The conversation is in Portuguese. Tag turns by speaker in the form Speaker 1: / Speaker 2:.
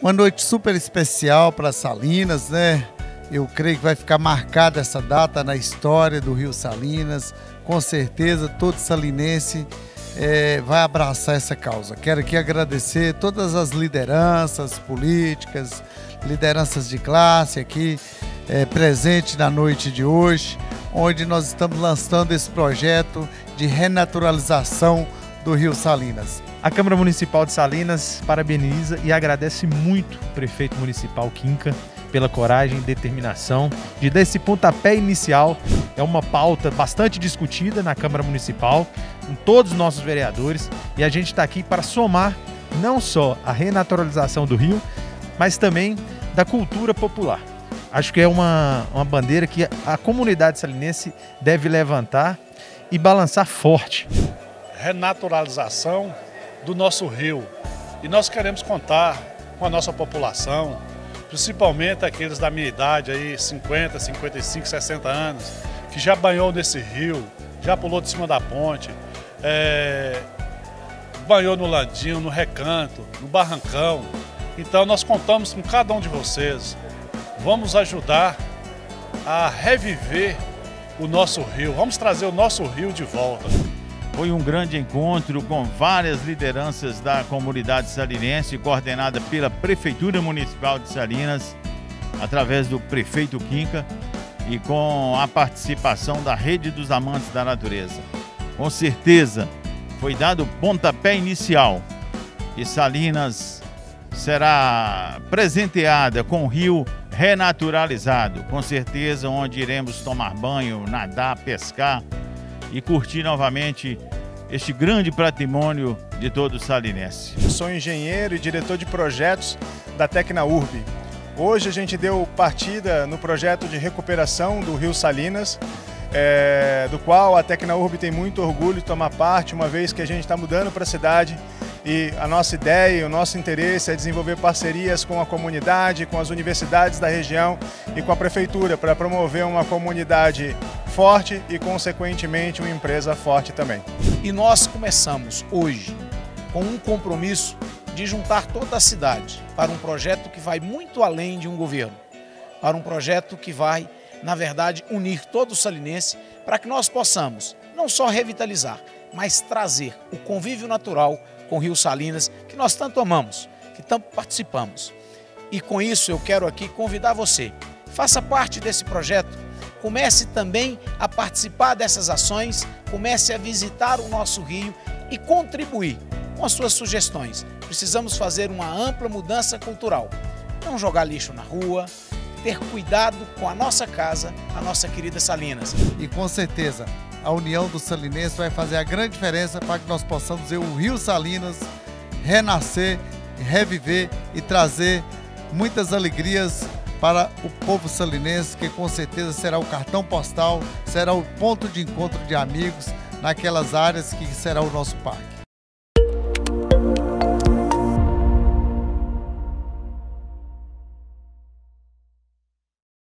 Speaker 1: Uma noite super especial para Salinas, né? Eu creio que vai ficar marcada essa data na história do Rio Salinas. Com certeza, todo salinense é, vai abraçar essa causa. Quero aqui agradecer todas as lideranças políticas, lideranças de classe aqui é, presente na noite de hoje, onde nós estamos lançando esse projeto de renaturalização do Rio Salinas.
Speaker 2: A Câmara Municipal de Salinas parabeniza e agradece muito o prefeito municipal Quinca pela coragem e determinação de dar esse pontapé inicial. É uma pauta bastante discutida na Câmara Municipal, com todos os nossos vereadores, e a gente está aqui para somar não só a renaturalização do rio, mas também da cultura popular. Acho que é uma, uma bandeira que a comunidade salinense deve levantar e balançar forte.
Speaker 3: Renaturalização do nosso rio. E nós queremos contar com a nossa população, principalmente aqueles da minha idade, aí 50, 55, 60 anos, que já banhou nesse rio, já pulou de cima da ponte, é, banhou no Landinho, no Recanto, no Barrancão. Então nós contamos com cada um de vocês. Vamos ajudar a reviver o nosso rio, vamos trazer o nosso rio de volta.
Speaker 4: Foi um grande encontro com várias lideranças da comunidade salinense, coordenada pela Prefeitura Municipal de Salinas, através do prefeito Quinca e com a participação da Rede dos Amantes da Natureza. Com certeza, foi dado o pontapé inicial e Salinas será presenteada com o rio renaturalizado, com certeza onde iremos tomar banho, nadar, pescar e curtir novamente este grande patrimônio de todo salinense.
Speaker 5: Sou engenheiro e diretor de projetos da Tecnaurb. Hoje a gente deu partida no projeto de recuperação do Rio Salinas, é, do qual a Tecnaurb tem muito orgulho de tomar parte, uma vez que a gente está mudando para a cidade e a nossa ideia, o nosso interesse é desenvolver parcerias com a comunidade, com as universidades da região e com a prefeitura para promover uma comunidade forte e, consequentemente, uma empresa forte também.
Speaker 6: E nós começamos hoje com um compromisso de juntar toda a cidade para um projeto que vai muito além de um governo, para um projeto que vai, na verdade, unir todo o salinense para que nós possamos não só revitalizar, mas trazer o convívio natural com o Rio Salinas, que nós tanto amamos, que tanto participamos. E com isso eu quero aqui convidar você, faça parte desse projeto, comece também a participar dessas ações, comece a visitar o nosso rio e contribuir com as suas sugestões. Precisamos fazer uma ampla mudança cultural. Não jogar lixo na rua, ter cuidado com a nossa casa, a nossa querida Salinas.
Speaker 1: E com certeza, a união do Salinense vai fazer a grande diferença para que nós possamos ver o Rio Salinas renascer, reviver e trazer muitas alegrias para o povo salinense, que com certeza será o cartão postal, será o ponto de encontro de amigos naquelas áreas que será o nosso parque.